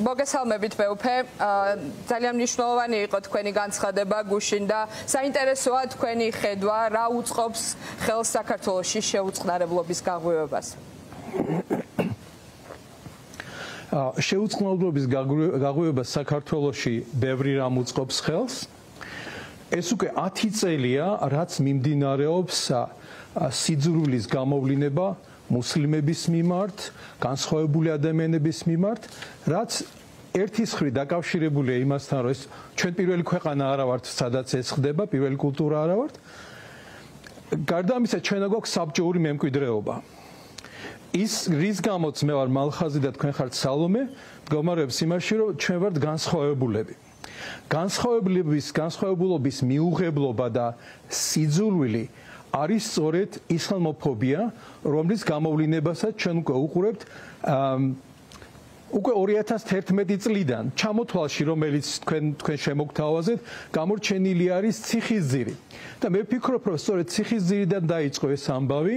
მოგესალმებით მეუფე. ძალიან მნიშვნელოვანი იყო თქვენი განცხადება გუშინ და საინტერესოა თქვენი ხედვა, რა უწყობს ხელს საქართველოსში შეუწყნარებლობის გაღვივებას. შეუწყნარებლობის გაღვივება საქართველოსში ბევრი რამ უწყობს ხელს. ეს უკვე 10 წელია, რაც მიმდინარეობს სიძრულის გამოვლინება მუსლიმების მიმართ, განსხვავებული ადამიანების მიმართ, რაც ერთის ხრი დაკავშირებულია იმასთან, რომ ეს ჩვენ პირველი ქვეყანა არა ვართ, სადაც ეს ხდება, პირველი კულტურა არა ვართ. გარდა ამისა, ჩვენ გვაქვს საბჭოური მემკვიდრეობა. ის რის გამოც მე ვარ მალხაზი და თქვენ ხართ სალომე, მდგომარეობს იმაში, რომ ჩვენ ვართ განსხვავებულები. განსხვავებლების, განსხვავებულობის მიუღებლობა და სიძულვილი არის სწორედ ისლამოფობია, რომლის გამოვლინებასაც ჩვენ უკვე უყურებთ უკვე 2011 წლიდან ჩამოთვალში, რომელიც თქვენ თქვენ შემოგთავაზეთ, გამორჩენილი არის ციხისძირი. და მე ვფიქრობ, რომ სწორედ ციხისძირიდან დაიწყო ეს ამბავი,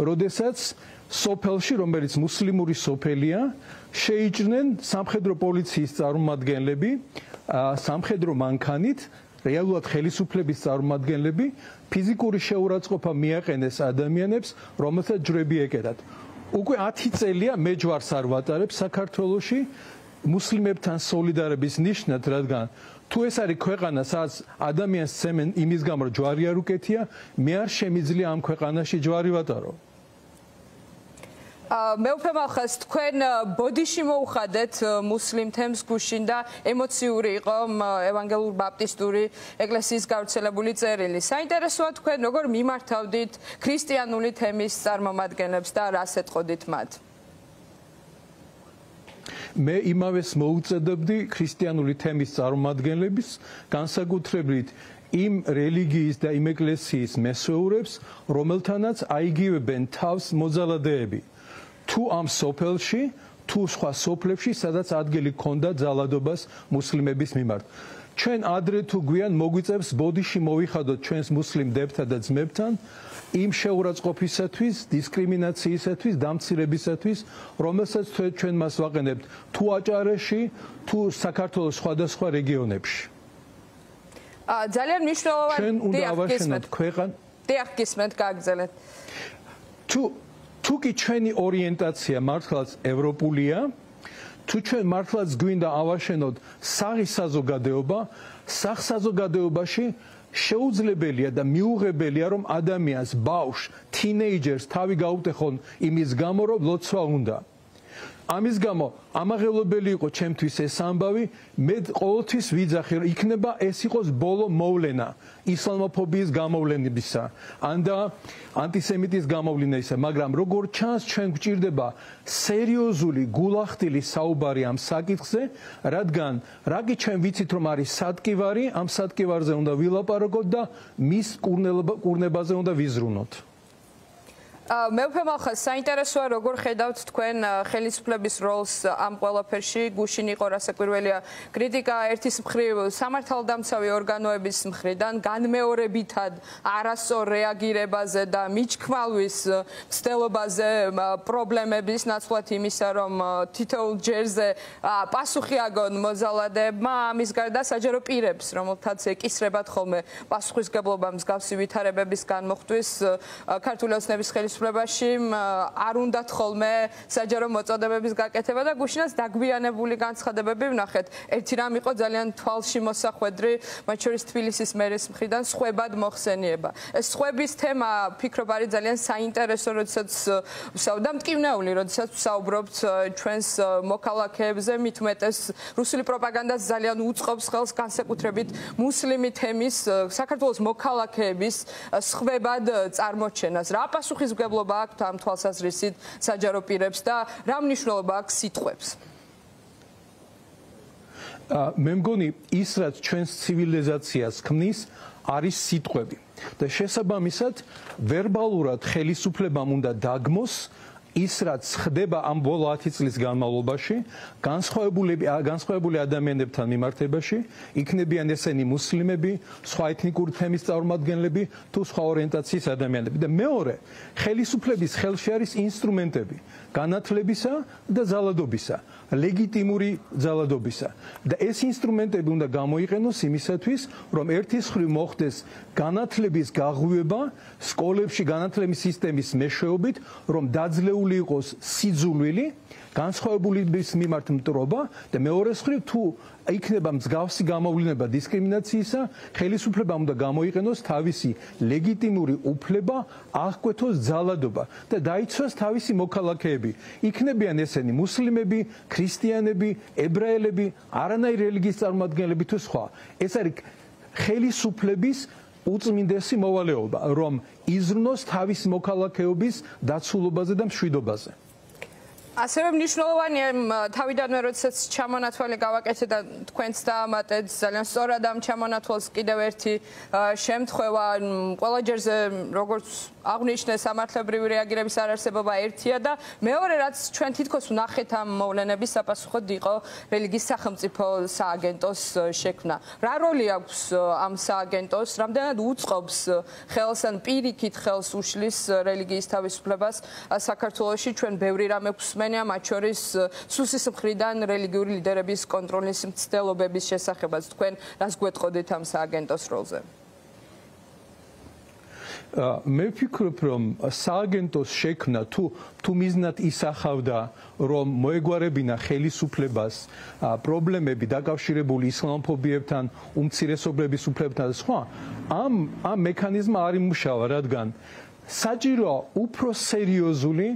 როდესაც სოფელში, რომელიც მუსლიმური სოფელია, შეიჭრნენ სამხედრო პოლიციის წარმომადგენლები სამხედრო მანქანით რეალურად ხელისუფლების წარმომადგენლები ფიზიკური შეურაცხყოფა მიაყენეს ადამიანებს, რომელსაც ჯრები ეკედათ. უკვე 10 წელია მე ჯვარს არ ვატარებ საქართველოში მუსლიმებთან სოლიდარობის ნიშნად, რადგან თუ ეს არის ქვეყანა, სადაც ადამიანს ცემენ იმის გამო, ჯვარი არ უკეთია, მე არ შემიძლია ამ ქვეყანაში ჯვარი ვატარო. მე უფლებ ახას თქვენ ბოდიში მოუხადეთ მუსლიმ თემს გუშინ და ემოციური იყო ევანგელურ ბაპტისტური ეკლესიის გავრცელებული წერილი. საინტერესოა თქვენ როგორ მიმართავდით ქრისტიანული თემის წარმომადგენლებს და რას ეთყოდით მათ? მე იმავეს მოუწედებდი ქრისტიანული თემის წარმომადგენლებს განსაკუთრებით იმ რელიგიის და იმ ეკლესიის მესვეურებს, რომელთანაც აიგივებენ თავს მოძალადეები. თუ ამ სოფელში თუ სხვა სოფლებში სადაც ადგილი ქონდა ძალადობას მუსლიმების მიმართ ჩვენ ადრე თუ გვიან მოგვიწევს ბოდიში მოვიხადოთ ჩვენს მუსლიმ დებთან და ძმებთან იმ შეურაცხყოფისათვის, დისკრიმინაციისათვის, დამცირებისათვის, რომელსაც ჩვენ მას ვაყენებთ თუ აჭარეში, თუ საქართველოს სხვადასხვა რეგიონებში. აა ძალიან მნიშვნელოვანი ჩვენ უნდა ავაშენოთ ქვეყან. დიახ, გისმენთ, გააგზავნეთ. თუ თუ კი ჩვენი ორიენტაცია მართლაც ევროპულია, თუ ჩვენ მართლაც გვინდა ავაშენოთ საღი საზოგადოება, საღ საზოგადოებაში შეუძლებელია და მიუღებელია რომ ადამიანს ბავშვ, თინეიჯერს თავი გაუტეხონ იმის გამო რომ ლოცვა უნდა. ამის გამო ამაღელებელი იყო ჩემთვის ეს ამბავი. მე ყოველთვის ვიძახი რომ იქნება ეს იყოს ბოლო მოვლენა ისლამოფობიის გამოვლენებისა ანდა ანტისემიტის გამოვლენისა მაგრამ როგორ ჩანს ჩვენ გვჭირდება სერიოზული გულახდილი საუბარი ამ საკითხზე რადგან რაგი ჩვენ ვიცით რომ არის სადგივარი ამ სადგივარზე უნდა ვილაპარაკოთ და მის კურნებაზე უნდა ვიზრუნოთ მე ვფემ ახლა საინტერესოა როგორ ხედავთ თქვენ ხელისუფლების როლს ამ ყველაფერში? გუშინ იყო რასაკვირველია კრიტიკა ერთის მხრივ სამართალდამცავი ორგანოების მხრიდან განმეორებითად არასწორ რეაგირებაზე და მიჩქმალვის ცდელობაზე პრობლემების ნაცვლად იმისა რომ თითოეულ ჯერზე პასუხი აგონ მოძალადებმა ამის გარდა საჯარო პირებს რომელთაც ეკისრებათ ხოლმე პასუხისგებლობა მსგავსი ვითარებების განმოხტვის ქართული ოცნების ხელის ხელისუფლებაში არ უნდათ ხოლმე საჯარო მოწოდებების გაკეთება და გუშინაც დაგვიანებული განცხადებები ვნახეთ. ერთი რამ იყო ძალიან თვალში მოსახვედრი, მათ შორის თბილისის მერის მხრიდან სხვებად მოხსენიება. ეს სხვების თემა ფიქრობ არის ძალიან საინტერესო, როდესაც ვსაუბრობთ მტკივნეული, როდესაც ვსაუბრობთ ჩვენს მოქალაქეებზე, მით უმეტეს რუსული პროპაგანდას ძალიან უწყობს ხელს განსაკუთრებით მუსლიმი თემის საქართველოს მოქალაქეების სხვებად წარმოჩენას. რა პასუხისმგებლობა მიღებლობა აქვთ ამ თვალსაზრისით საჯარო პირებს და რა მნიშვნელობა აქვს სიტყვებს? ა მე მგონი ის რაც ჩვენს ცივილიზაციას ქმნის არის სიტყვები და შესაბამისად ვერბალურად ხელისუფლებამ უნდა დაგმოს ის რაც ხდება ამ ბოლო 10 წლის განმავლობაში, განსხვავებული განსხვავებული ადამიანებთან მიმართებაში, იქნებიან ესენი მუსლიმები, სხვა ეთნიკური თემის წარმომადგენლები თუ სხვა ორიენტაციის ადამიანები. და მეორე, ხელისუფლების ხელში არის ინსტრუმენტები. განათლებისა და ზალადობისა. ლეგიტიმური ძალადობისა. და ეს ინსტრუმენტები უნდა გამოიყენოს იმისათვის, რომ ერთის ხრი მოხდეს განათლების გაღვიება სკოლებში განათლების სისტემის მეშვეობით, რომ დაძლეული იყოს სიძულვილი განსხვავებულების მიმართ მტრობა და მეორე მხრივ თუ იქნება მსგავსი გამოვლინება დისკრიმინაციისა, ხელისუფლებამ უნდა გამოიყენოს თავისი ლეგიტიმური უფლება აღკვეთოს ძალადობა და დაიცვას თავისი მოქალაქეები. იქნებიან ესენი მუსლიმები, ქრისტიანები, ებრაელები, არანაირი რელიგიის წარმომადგენლები თუ სხვა. ეს არის ხელისუფლების უწმინდესი მოვალეობა, რომ იზრნოს თავის მოქალაქეობის დაცულობაზე და მშვიდობაზე. ასევე მნიშვნელოვანია თავიდანვე როდესაც ჩამონათვალი გავაკეთე და თქვენც დაამატეთ ძალიან სწორად ამ ჩამონათვალს კიდევ ერთი შემთხვევა ყველა ჯერზე როგორც აღნიშნე სამართლებრივი რეაგირების არარსებობა ერთია და მეორე რაც ჩვენ თითქოს ვნახეთ ამ მოვლენების საპასუხოდ იყო რელიგიის სახელმწიფო სააგენტოს შექმნა. რა როლი აქვს ამ სააგენტოს? რამდენად უწყობს ხელს ან პირიქით ხელს უშლის რელიგიის თავისუფლებას საქართველოში? ჩვენ ბევრი რამე მოიხსენია მათ შორის სუსის მხრიდან რელიგიური ლიდერების კონტროლის მცდელობების შესახებაც. თქვენ რას გვეტყოდით ამ სააგენტოს როლზე? მე ვფიქრობ, რომ სააგენტოს შექმნა თუ თუ მიზნად ისახავდა, რომ მოეგوارებინა ხელისუფლებას პრობლემები დაკავშირებული ისლამფობიებთან, უმცირესობლების უფლებებთან და სხვა, ამ ამ მექანიზმა არ იმუშავა, რადგან საჭიროა უფრო სერიოზული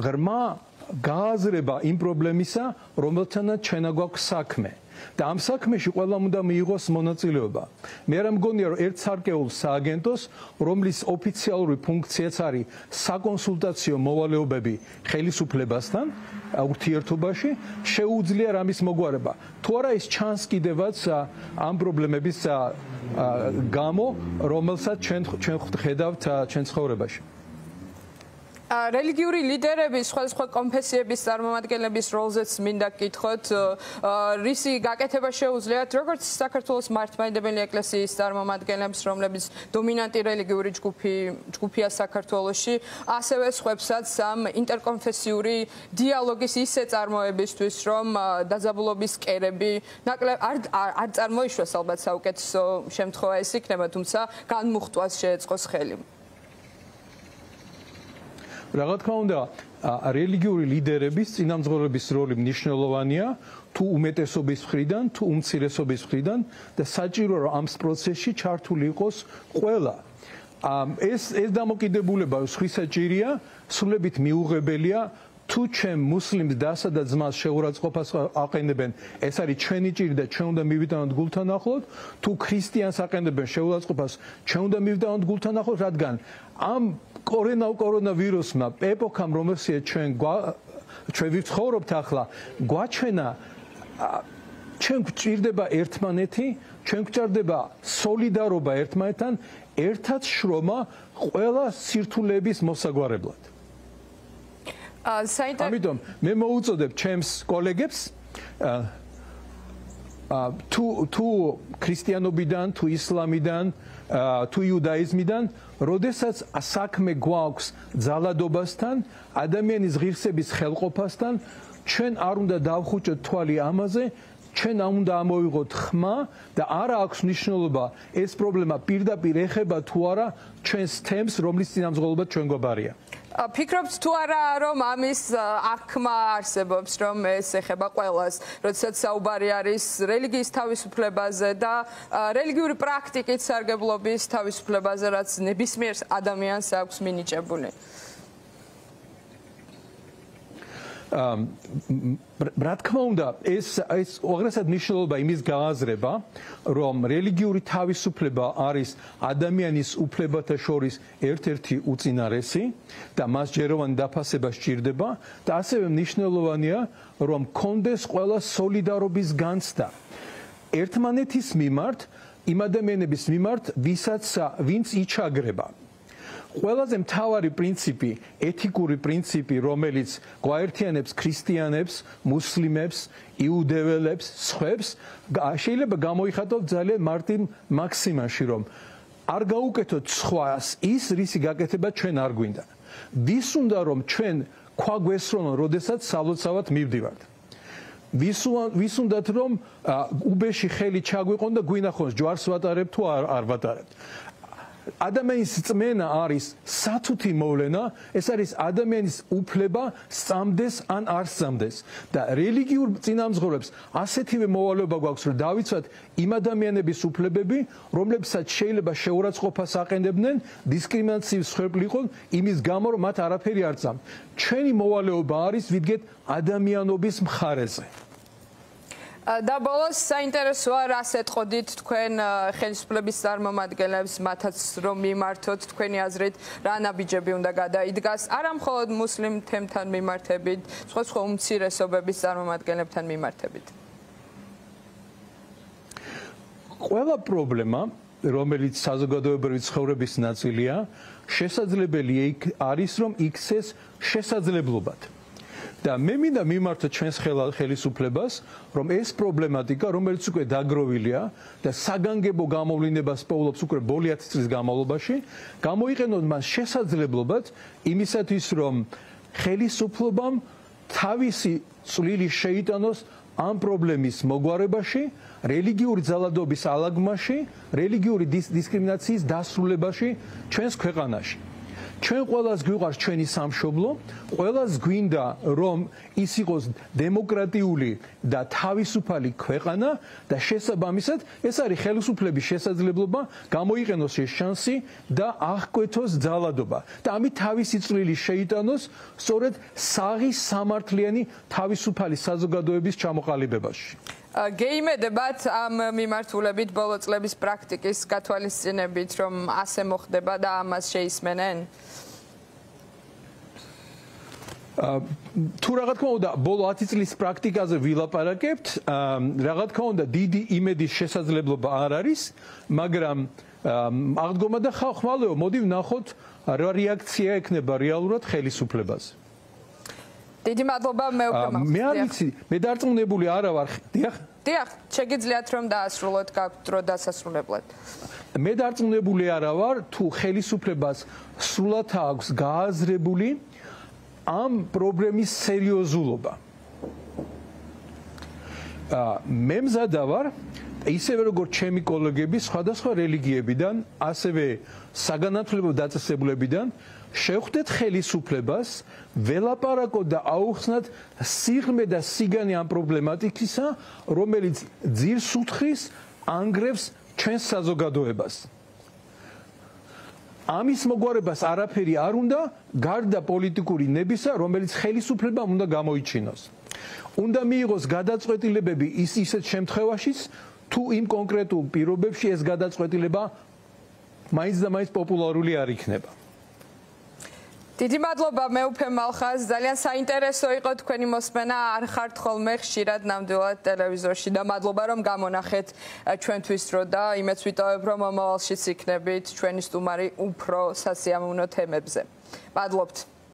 ღრმა გააზრება იმ პრობლემისა რომელთანაც ჩვენ გვაქვს საქმე და ამ საქმეში ყველამ უნდა მიიღოს მონაწილეობა. მე არ მგონია რომ ერთ სარკეულ სააგენტოს, რომლის ოფიციალური ფუნქციაც არის საკონსულტაციო მოვალეობები ხელისუფლებასთან ურთიერთობაში, შეუძლია რამის მოგვარება. თუ არა ის ჩანს კიდევაც ამ პრობლემების გამო, რომელსაც ჩვენ ჩვენ ხედავთ ჩვენ ცხოვრებაში. რელიგიური ლიდერების სხვადასხვა კონფესიების წარმომადგენლების როლზეც მინდა გკითხოთ რისი გაკეთება შეუძლიათ? როგორც საქართველოს მართლმადიდებელი ეკლესიის წარმომადგენლებს რომლებიც დომინანტი რელიგიური ჯგუფი ჯგუფია საქართველოში ასევე სხვებსაც ამ ინტერკონფესიური დიალოგის ისე წარმოებისთვის რომ დაძაბულობის კერები ნაკლებ არ არ წარმოიშვას ალბათ საუკეთესო შემთხვევა ეს იქნება თუმცა განმუხტვას შეეწყოს ხელი რა თქმა უნდა რელიგიური ლიდერების წინამძღოლების როლი მნიშვნელოვანია თუ უმეტესობის მხრიდან თუ უმცირესობის მხრიდან და საჭირო რომ ამ პროცესში ჩართული იყოს ყველა. ეს ეს დამოკიდებულება სხვისაჭირია სულებით მიუღებელია თუ ჩვენ მუსლიმს დასა და ძმას შეურაცხყოფას აყენებენ, ეს არის ჩვენი ჭირი და ჩვენ უნდა მივიდანოთ გულთან ახლოთ, თუ ქრისტიანს აყენებენ შეურაცხყოფას, ჩვენ უნდა მივიდანოთ გულთან ახლოთ, რადგან ამ კორონა კორონავირუსმა ეპოქამ რომელსაც ჩვენ ჩვენ ვიცხოვრობთ ახლა, გვაჩვენა ჩვენ გვჭირდება ერთმანეთი, ჩვენ გვჭირდება სოლიდარობა ერთმანეთთან, ერთად შრომა ყველა სირთულეების მოსაგვარებლად. ამიტომ მე მოუწოდებ ჩემს კოლეგებს ა თუ თუ ქრისტიანობიდან თუ ისლამიდან თუ იუდაიზმიდან როდესაც საქმე გვაქვს ძალადობასთან ადამიანის ღირსების ხელყოფასთან ჩვენ არ უნდა დავხუჭოთ თვალი ამაზე ჩვენ ამ უნდა ამოვიღოთ ხმა და არა აქვს მნიშვნელობა ეს პრობლემა პირდაპირ ეხება თუ არა ჩვენს თემს რომლის წინამძღოლობა ჩვენ გვაბარია ფიქრობთ თუ არა რომ ამის აღქმა არსებობს რომ ეს ეხება ყველას როდესაც საუბარი არის რელიგიის თავისუფლებაზე და რელიგიური პრაქტიკის სარგებლობის თავისუფლებაზე რაც ნებისმიერ ადამიანს აქვს მინიჭებული რა თქმა უნდა ეს ეს უღრესად მნიშვნელობა იმის გააზრება რომ რელიგიური თავისუფლება არის ადამიანის უფლებათა შორის ერთ-ერთი უწინარესი და მას ჯეროვანი დაფასება სჭირდება და ასევე მნიშვნელოვანია რომ კონდეს ყველა სოლიდარობის განცდა. ერთმანეთის მიმართ იმ ადამიანების მიმართ ვისაც ვინც იჩაგრება ყველაზე მთავარი პრინციპი, ეთიკური პრინციპი, რომელიც გვაერთიანებს ქრისტიანებს, მუსლიმებს, იუდეველებს, სხვებს, შეიძლება გამოიხატოს ძალიან მარტივ მაქსიმაში, რომ არ გაუკეთოთ სხვას ის, რისი გაკეთება ჩვენ არ გვინდა. ვის უნდა რომ ჩვენ ქვაგვესრონო, როდესაც სალოცავად მივდივართ? ვის ვის უნდათ რომ უბეში ხელი ჩაგვიყონ და გვინახოს ჯვარს ვატარებ თუ არ არ ვატარებ ადამიანის წმენა არის სათუთი მოვლენა, ეს არის ადამიანის უფლება სწამდეს ან არ სწამდეს და რელიგიურ წინამძღოლებს ასეთივე მოვალეობა გვაქვს, რომ დავიცვათ იმ ადამიანების უფლებები, რომლებსაც შეიძლება შეურაცხყოფას აყენებდნენ დისკრიმინაციის ხერხლიყო იმის გამო, რომ მათ არაფერი არ წამ. ჩვენი მოვალეობა არის ვიდგეთ ადამიანობის მხარეზე. და ბოლოს საინტერესოა რას ეთყოდით თქვენ ხელისუფლების წარმომადგენლებს? მათაც რომ მიმართოთ თქვენი აზრით რა ნაბიჯები უნდა გადაიდგას? არა მხოლოდ მუსლიმ თემთან მიმართებით სხვა სხვა უმცირესობების წარმომადგენლებთან მიმართებით. ყველა პრობლემა რომელიც საზოგადოებრივი ცხოვრების ნაწილია შესაძლებელი არის რომ იქცეს შესაძლებლობად და მე მინდა მიმართო ჩვენს ხელისუფლებას, რომ ეს პრობლემატიკა, რომელიც უკვე დაგროვილია და საგანგებო გამოვლინებას პოულობს უკვე ბოლი 10 წლის განმავლობაში, გამოიყენოს მას შესაძლებლობად იმისათვის, რომ ხელისუფლებამ თავისი წვლილი შეიტანოს ამ პრობლემის მოგვარებაში, რელიგიური ძალადობის ალაგმაში, რელიგიური დისკრიმინაციის დასრულებაში ჩვენს ქვეყანაში. ჩვენ ყოველას გვიყავს ჩვენი სამშობლო, ყოველას გვინდა რომ ის იყოს დემოკრატიული და თავისუფალი ქვეყანა და შესაბამისად ეს არის ხელისუფლების შესაძლებლობა გამოიყენოს ეს შანსი და აღკვეთოს ძალადობა და ამით თავისი წვლილი შეიტანოს სწორედ საღი სამართლიანი თავისუფალი საზოგადოების ჩამოყალიბებაში. გეიმედებათ ამ მიმართულებით ბოლო წლების პრაქტიკის გათვალისწინებით რომ ასე მოხდება და ამას შეისმენენ? თუ რა თქმა უნდა ბოლო 10 წლის პრაქტიკაზე ვილაპარაკებთ, რა თქმა უნდა დიდი იმედის შესაძლებლობა არ არის, მაგრამ აღდგომა და ხალხმალეო, მოდი ვნახოთ რა რეაქცია ექნება რეალურად ხელისუფლებაზე. დიდი მადლობა მე უკვე მაქვს. მე არ ვიცი, მე დარწმუნებული არა ვარ. დიახ. დიახ, შეგიძლიათ რომ დაასრულოთ გაქვთ დრო დასასრულებლად. მე დარწმუნებული არა ვარ თუ ხელისუფლებას სრულად აქვს გააზრებული ამ პრობლემის სერიოზულობა. აა მე მზადა ვარ ისევე როგორც ჩემი კოლეგები სხვადასხვა რელიგიებიდან, ასევე საგანათლებლო დაწესებულებიდან შევხვდეთ ხელისუფლებას ველაპარაკო და აუხსნათ სიღმე და სიგანი ამ პრობლემატიკისა, რომელიც ძირს უთხრის ანგრევს ჩვენს საზოგადოებას. ამის მოგვარებას არაფერი არ უნდა გარდა პოლიტიკური ნებისა, რომელიც ხელისუფლებამ უნდა გამოიჩინოს. უნდა მიიღოს გადაწყვეტილებები ის ისეთ შემთხვევაშიც, თუ იმ კონკრეტულ პირობებში ეს გადაწყვეტილება მაინც და მაინც პოპულარული არ იქნება. დიდი მადლობა მე უფე მალხას ძალიან საინტერესო იყო თქვენი მოსმენა. არ ხართ ხოლმე ხშირად ნამდვილად ტელევიზორში და მადლობა რომ გამონახეთ ჩვენთვის დრო და იმეც ვიტოვებ რომ მომავალშიც იქნებით ჩვენი სტუმარი უფრო სასიამოვნო თემებზე. მადლობთ